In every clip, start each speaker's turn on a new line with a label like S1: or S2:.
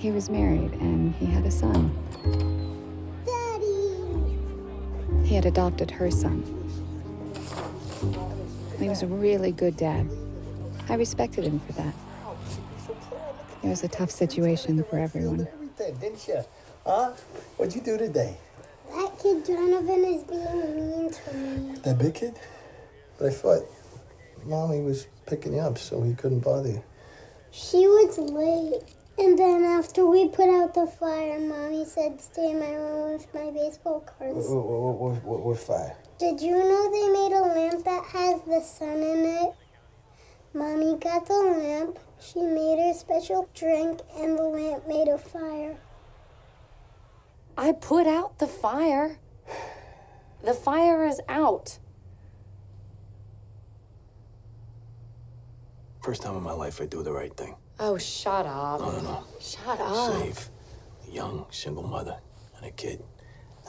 S1: He was married and he had a son.
S2: Daddy.
S1: He had adopted her son. He was a really good dad. I respected him for that. It was a tough situation for everyone.
S3: Didn't you? Huh? What'd you do today?
S2: That kid Donovan is being mean to me.
S3: That big kid? But I thought mommy was picking you up so he couldn't bother you.
S2: She was late. And then after we put out the fire, Mommy said stay in my room with my baseball cards.
S3: What, what, what, what, what fire?
S2: Did you know they made a lamp that has the sun in it? Mommy got the lamp. She made her special drink, and the lamp made a fire.
S4: I put out the fire. The fire is out.
S5: First time in my life I do the right thing.
S4: Oh, shut up.
S5: No, no, no.
S4: Shut up.
S5: Save a young single mother and a kid.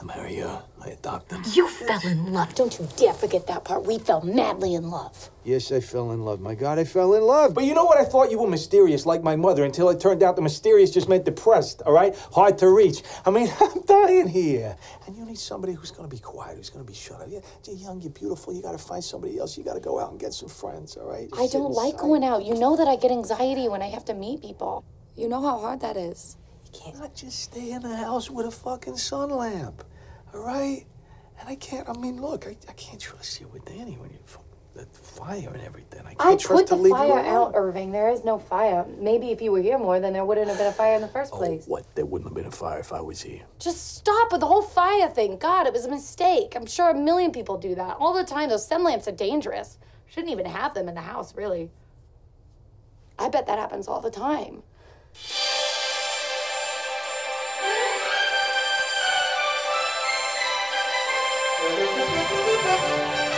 S5: I marry her. Uh, I adopt them.
S4: You fell in love. Don't you dare forget that part. We fell madly in love.
S3: Yes, I fell in love. My God, I fell in love.
S5: But you know what? I thought you were mysterious like my mother until it turned out the mysterious just meant depressed, all right? Hard to reach. I mean, I'm dying here. And you need somebody who's going to be quiet, who's going to be shut up. You're, you're young, you're beautiful. You got to find somebody else. You got to go out and get some friends, all right?
S4: I don't like going out. You know that I get anxiety when I have to meet people. You know how hard that is.
S5: You can't just stay in the house with a fucking sun lamp, all right? And I can't, I mean, look, I, I can't trust you with Danny when you the fire and everything. I can't
S4: I
S5: trust
S4: put
S5: to
S4: the
S5: leave you
S4: fire out, Irving. There is no fire. Maybe if you were here more, then there wouldn't have been a fire in the first oh, place.
S5: What? There wouldn't have been a fire if I was here.
S4: Just stop with the whole fire thing. God, it was a mistake. I'm sure a million people do that all the time. Those sun lamps are dangerous. Shouldn't even have them in the house, really. I bet that happens all the time. Música